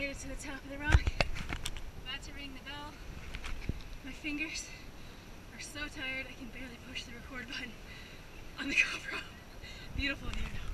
made it to the top of the rock. About to ring the bell. My fingers are so tired I can barely push the record button on the GoPro. Beautiful view.